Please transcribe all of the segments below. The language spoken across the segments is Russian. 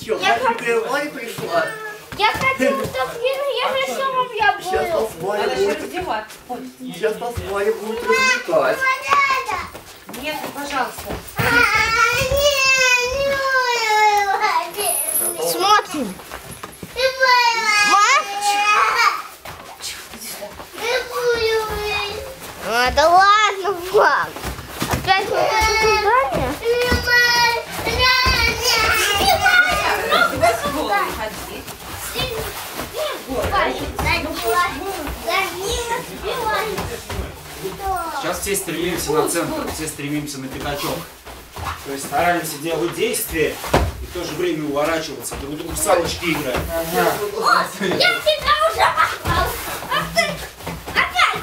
Чё, Я маленькая Ваня пришла? Я хотела, чтобы я решила, я Сейчас буду. нас Ваня Надо еще будет... Ой, Сейчас нас будет развлекать. Нет, ну, пожалуйста. Смотрим. А, да ладно, мам. Опять вот это задание? Тебя с голой ходи. Сейчас все стремимся на центр, все стремимся на пятачок. То есть стараемся делать действия и в то же время уворачиваться. Друг другу в салочки играем. Я тебя уже поймал. А ты опять.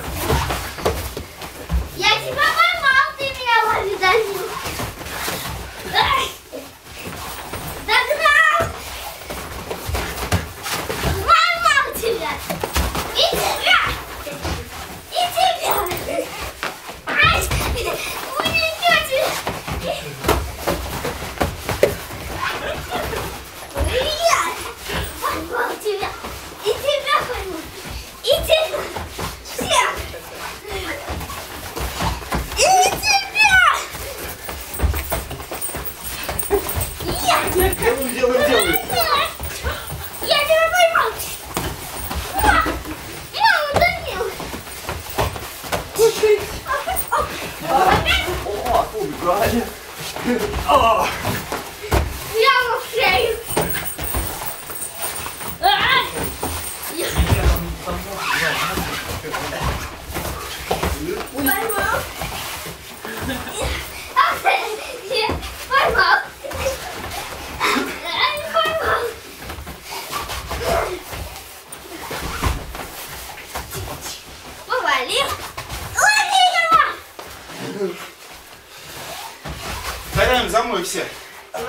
Я тебя поймал, ты меня лови дальше. Ай! Догнал. Поймал тебя. И тебя. И тебя. Ай! Вы не идете. Я поймал тебя. И тебя поймал. И тебя. Всех. И тебя. Я тебя Делаем, делаем, делаем. Я тебя поймал. Мама, мама, Данил. Опять О, убегали. прямо в шею. А! Я- Поймал. Поймал. Поймал. Повалил. Лови его. Гоняем за мной все. Я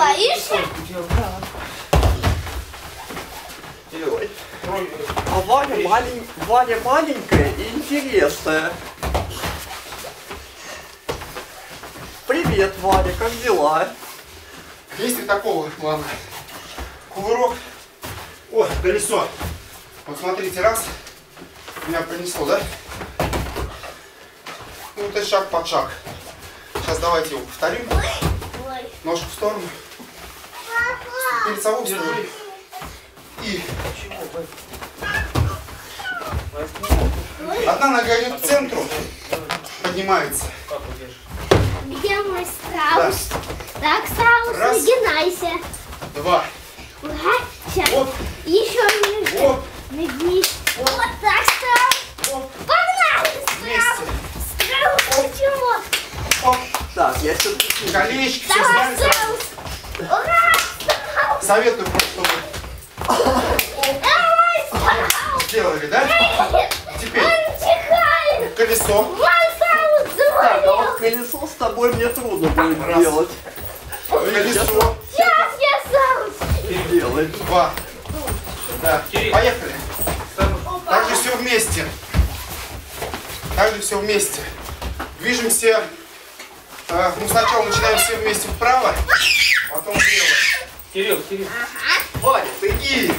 боишься? А Ваня, малень... Ваня маленькая и интересная. Привет, Ваня, как дела? Действие такого плана. Кувырок. О, колесо. Вот смотрите, раз. Меня принесло, да? Ну, это шаг под шаг. Сейчас давайте его повторим. Ножку в сторону. И лицевую в сторону. И одна нога идет к центру. Поднимается. Где мой страус? Так, страус, Раз. нагинайся. Два. Ага, сейчас. Оп, Еще ниже. оп, Нагнись. Вот так, страус. оп. Погнали, страус. Вместе. Страус, чего? Оп. Так, я все-таки... Колечки все сразу. страус. Ура. Советую просто, чтобы сделали, да? Теперь колесо. Так, а вот колесо с тобой мне трудно будет Раз. делать. Колесо. Сейчас я страус. Делать. Два. Да. Поехали. Также все вместе. Также все вместе. Движемся. э, ну, сначала начинаем все вместе вправо, потом влево. Кирилл, Кирилл. Ваня, ты И.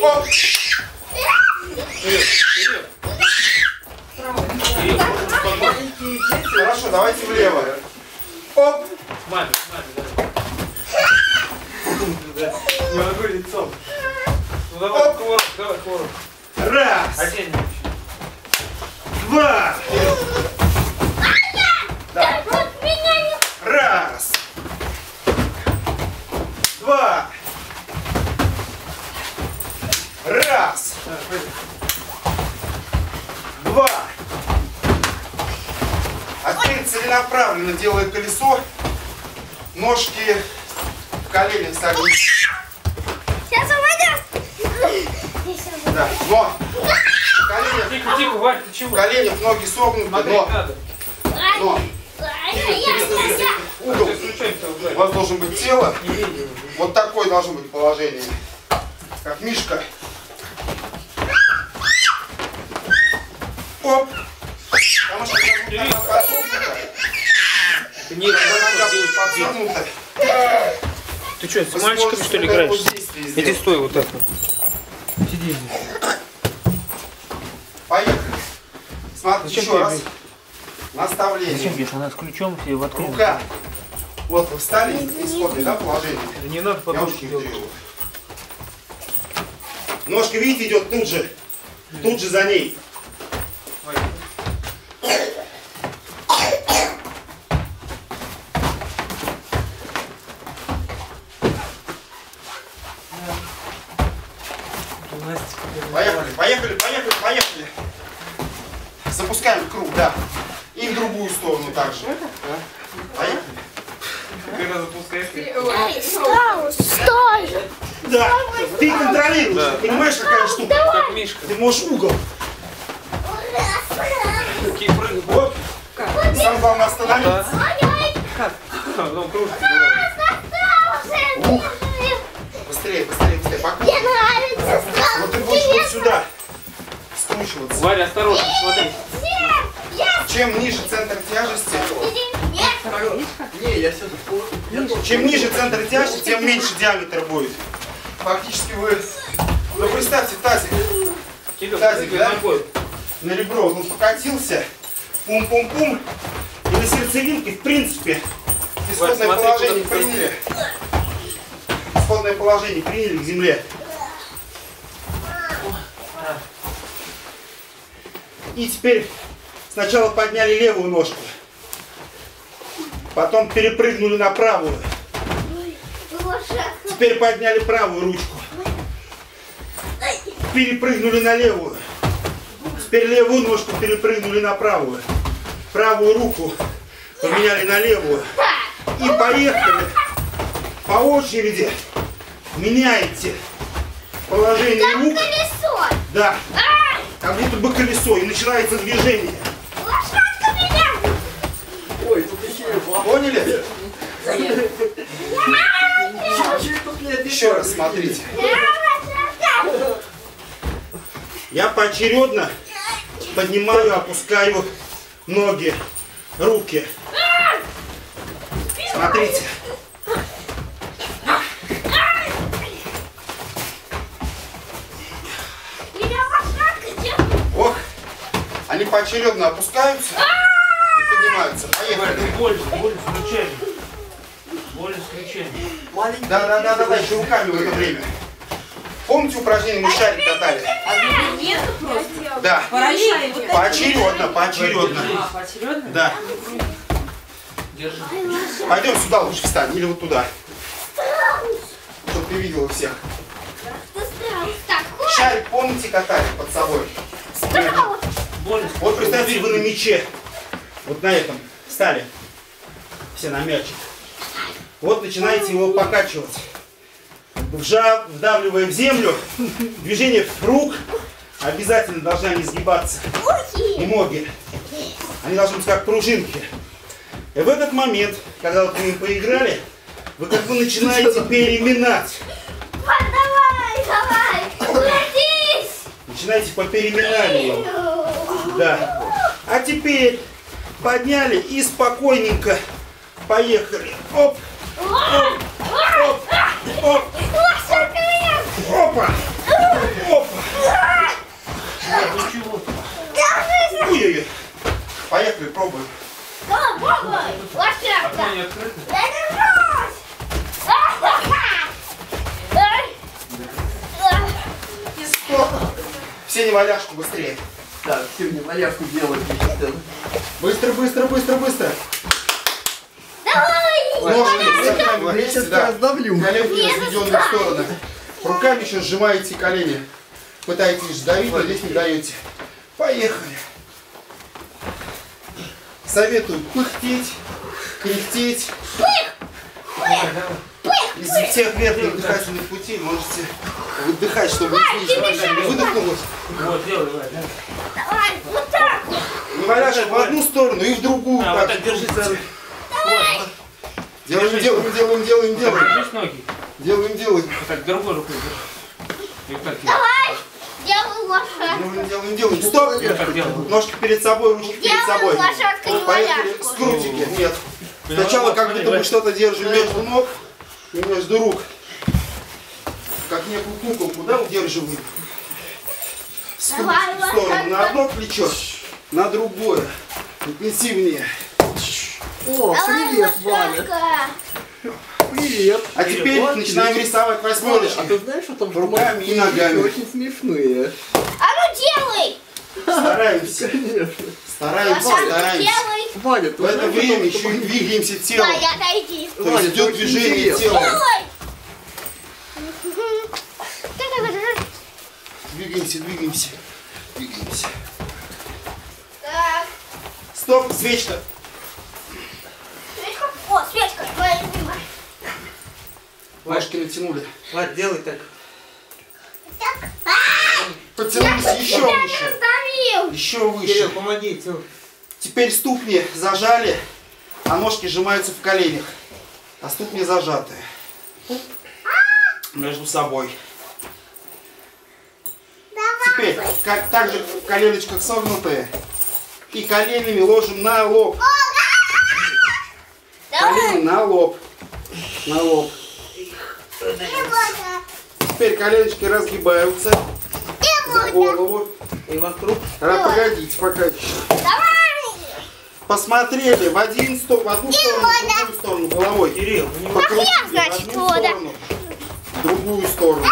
Оп. Кирилл, Кирилл. Кирилл, маленькие дети. Хорошо, давайте влево. Оп. маме, маме, давай. Не могу лицом. Ну давай, Оп. кувырок, давай, кувырок. Раз. Одень. Два. Так, вот меня не... Раз. Два. Раз. Два. А теперь целенаправленно делая колесо, ножки в коленях согнуть. Сейчас упадет. Да. Но. В коленях, Тихо, тихо, Варь, ты в чего? коленях ноги согнуты, Смотри, но надо. Но. Угол. У вас должен быть тело. Вот такое должно быть положение. Как мишка. Оп. Потому что когда нога подсогнута, Не, когда нога будет подсогнута, Ты что, с мальчиками что ли играешь? Иди стой вот так вот. Сиди здесь. Поехали. Смотри, Зачем еще раз. бьешь? Наставление. бьешь? Она с ключом все воткнула. Рука. Вот вы встали, исходное, да, положение? Не надо подушки делать. Ножка, видите, идет тут же. Тут же за ней. Гимнастика. Поехали, поехали, поехали, поехали. Запускаем круг, да. И в другую сторону также. Поехали. Когда запускаешь, Стой! Стой! Да, ты контролируешь, ты понимаешь, какая штука? как Мишка. Ты можешь угол. Такие прыгают. Вот. Самое главное остановиться. А, потом кружки бывают. Быстрее, быстрее, быстрее. Мне нравится Вот сюда. Скручиваться. Варя, осторожно, смотри. Чем ниже центр тяжести, Не, я тоже... чем ниже. центр тяжести, тем меньше диаметр будет. Фактически вы, ну представьте тазик, Тазик, да? на ребро, он покатился, пум-пум-пум, и на сердцевинке, в принципе, исходное смотри, положение приняли. Исходное положение приняли к земле. И теперь сначала подняли левую ножку, потом перепрыгнули на правую, теперь подняли правую ручку, перепрыгнули на левую, теперь левую ножку перепрыгнули на правую, правую руку поменяли на левую. И поехали по очереди. Меняете положение рук, да, как будто бы колесо, и начинается движение. Лошадка меня! Ой, тут еще. Поняли? Еще раз смотрите. Я поочередно поднимаю, опускаю ноги, руки. Смотрите. Они поочередно опускаются и поднимаются. Поехали. Боль, боль с ключами. Боль с ключами. Маленький. Да, да, да, да, да, еще руками в это время. Помните упражнение мы шарик катали? Да. Поочередно, поочередно. А, поочередно? Да. Держи. Пойдем сюда лучше встань, или вот туда. Чтобы ты видела всех. Шарик, помните, катали под собой? страус! Боль. Вот представьте, вы на мяче. Вот на этом встали. Все на мячик. Вот начинаете его покачивать. Вжав, вдавливая в землю, движение рук обязательно должны они сгибаться. И ноги. Они должны быть как пружинки. И в этот момент, когда вот мы поиграли, вы как бы начинаете переминать. Давай, давай! Начинаете по переминанию. Да. А теперь подняли и спокойненько поехали. Оп, оп, оп, меня! опа, опа. Ой-ой-ой. Поехали, пробуем. Давай, пробуй! Лошадка! Не? Я держусь! Все неваляшку быстрее. Так, все мне малявку делать. Быстро, быстро, быстро, быстро. Давай! Ножки Я сейчас да. раздавлю. Коленки разведенные в стороны. Руками еще сжимаете колени. Пытаетесь давить, но здесь не даете. Поехали. Советую пыхтеть, кряхтеть. Из всех верхних дыхательных путей можете выдыхать, чтобы ниже выдохнулось. Вот, делай, Вадь. да. Давай, вот так вот. Не валяешь в одну сторону и в другую. А, вот так так держи за руку. Вот, Делаем, делаем, делаем, делаем, делаем. Держись ноги. Делаем, делаем. Вот так, другой рукой держи. Так. Давай. Делаю лошадку. Делаем, делаем, делаем. Стоп! Вот так. Ножки перед собой, ручки перед собой. лошадку, не валяшку. Скрутики. Нет. Сначала как будто мы что-то держим между ног и между рук. Как некую куколку, да, удерживаем. В сторону. На одно плечо, на другое. Интенсивнее. О, привет, Ваня. Привет. А теперь Вот, начинаем привет. рисовать Ваня, а восьмерочки. ты знаешь, что там Руками и ногами. очень смешные? А ну делай. Стараемся. Конечно. Стараемся, стараемся. Ваня, ты В это время еще и двигаемся телом. Ваня, отойди. То Ваня, идет движение тела. Двигаемся, двигаемся. Двигаемся. Так. Стоп, свечка. Свечка. О, свечка. Моя любимая. Ножки натянули. Вадь, делай так. Так. Потянулись еще Я выше. раздавил. Еще Кирилл, выше. помоги, Тём. Теперь ступни зажали, а ножки сжимаются в коленях. А ступни зажатые. Между собой. Теперь, как, так же в коленочках согнутые. И коленями ложим на лоб. Колени на лоб. На лоб. Теперь коленочки разгибаются за голову. И вокруг. А, погодите, пока. Посмотрели в один сто, в одну сторону, в другую сторону головой. Кирилл, ну я, значит, в одну сторону, в другую сторону.